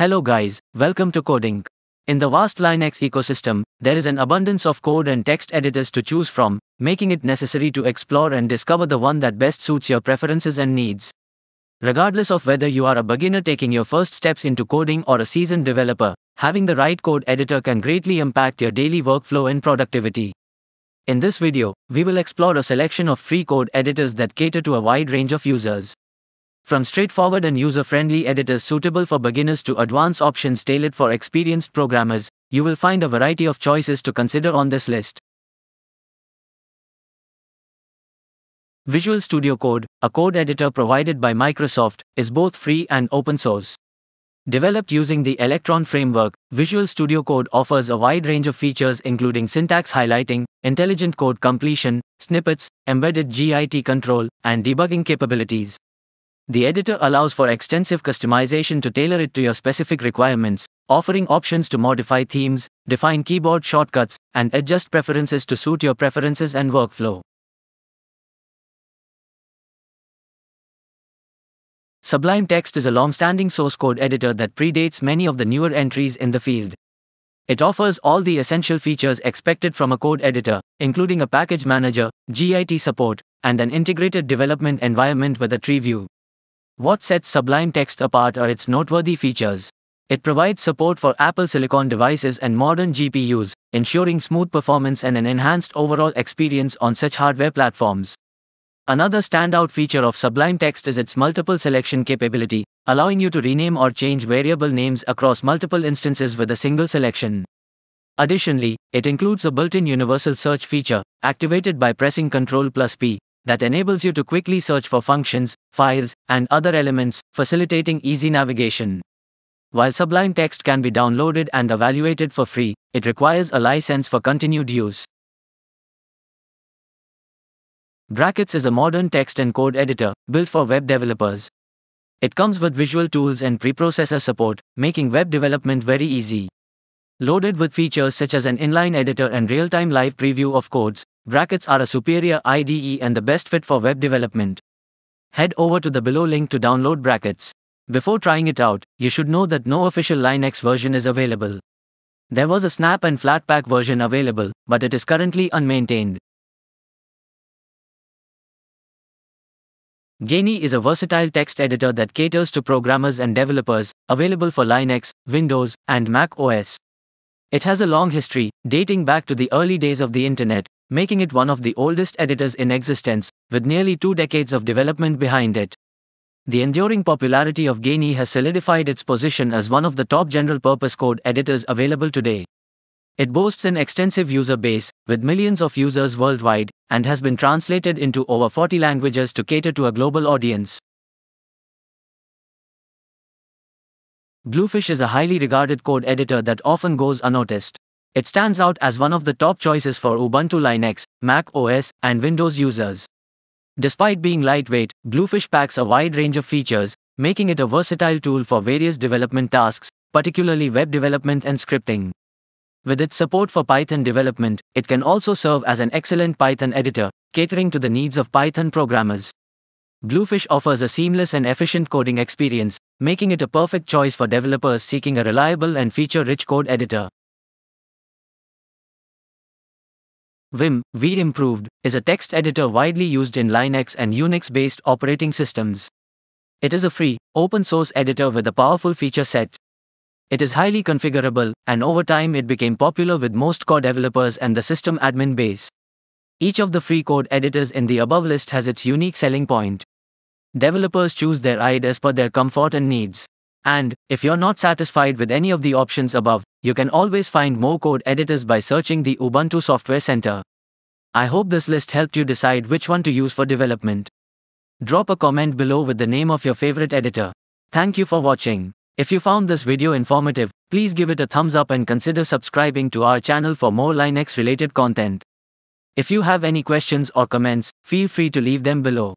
Hello guys, welcome to CodeInc. In the vast Linux ecosystem, there is an abundance of code and text editors to choose from, making it necessary to explore and discover the one that best suits your preferences and needs. Regardless of whether you are a beginner taking your first steps into coding or a seasoned developer, having the right code editor can greatly impact your daily workflow and productivity. In this video, we will explore a selection of free code editors that cater to a wide range of users. From straightforward and user-friendly editors suitable for beginners to advanced options tailored for experienced programmers, you will find a variety of choices to consider on this list. Visual Studio Code, a code editor provided by Microsoft, is both free and open source. Developed using the Electron framework, Visual Studio Code offers a wide range of features including syntax highlighting, intelligent code completion, snippets, embedded GIT control, and debugging capabilities. The editor allows for extensive customization to tailor it to your specific requirements, offering options to modify themes, define keyboard shortcuts, and adjust preferences to suit your preferences and workflow. Sublime Text is a long-standing source code editor that predates many of the newer entries in the field. It offers all the essential features expected from a code editor, including a package manager, GIT support, and an integrated development environment with a tree view. What sets Sublime Text apart are its noteworthy features. It provides support for Apple Silicon devices and modern GPUs, ensuring smooth performance and an enhanced overall experience on such hardware platforms. Another standout feature of Sublime Text is its multiple selection capability, allowing you to rename or change variable names across multiple instances with a single selection. Additionally, it includes a built-in universal search feature, activated by pressing Ctrl plus P, that enables you to quickly search for functions, files, and other elements, facilitating easy navigation. While Sublime Text can be downloaded and evaluated for free, it requires a license for continued use. Brackets is a modern text and code editor built for web developers. It comes with visual tools and preprocessor support, making web development very easy. Loaded with features such as an inline editor and real-time live preview of codes, Brackets are a superior IDE and the best fit for web development. Head over to the below link to download Brackets. Before trying it out, you should know that no official Linux version is available. There was a Snap and Flatpak version available, but it is currently unmaintained. Geany is a versatile text editor that caters to programmers and developers, available for Linux, Windows, and Mac OS. It has a long history, dating back to the early days of the internet, making it one of the oldest editors in existence, with nearly two decades of development behind it. The enduring popularity of Geany has solidified its position as one of the top general purpose code editors available today. It boasts an extensive user base, with millions of users worldwide, and has been translated into over 40 languages to cater to a global audience. Bluefish is a highly regarded code editor that often goes unnoticed. It stands out as one of the top choices for Ubuntu Linux, Mac OS, and Windows users. Despite being lightweight, Bluefish packs a wide range of features, making it a versatile tool for various development tasks, particularly web development and scripting. With its support for Python development, it can also serve as an excellent Python editor, catering to the needs of Python programmers. Bluefish offers a seamless and efficient coding experience, making it a perfect choice for developers seeking a reliable and feature rich code editor. Vim, V Improved, is a text editor widely used in Linux and Unix-based operating systems. It is a free, open-source editor with a powerful feature set. It is highly configurable, and over time it became popular with most core developers and the system admin base. Each of the free code editors in the above list has its unique selling point. Developers choose their IDE as per their comfort and needs. And, if you're not satisfied with any of the options above, you can always find more code editors by searching the Ubuntu Software Center. I hope this list helped you decide which one to use for development. Drop a comment below with the name of your favorite editor. Thank you for watching. If you found this video informative, please give it a thumbs up and consider subscribing to our channel for more Linux related content. If you have any questions or comments, feel free to leave them below.